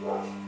Música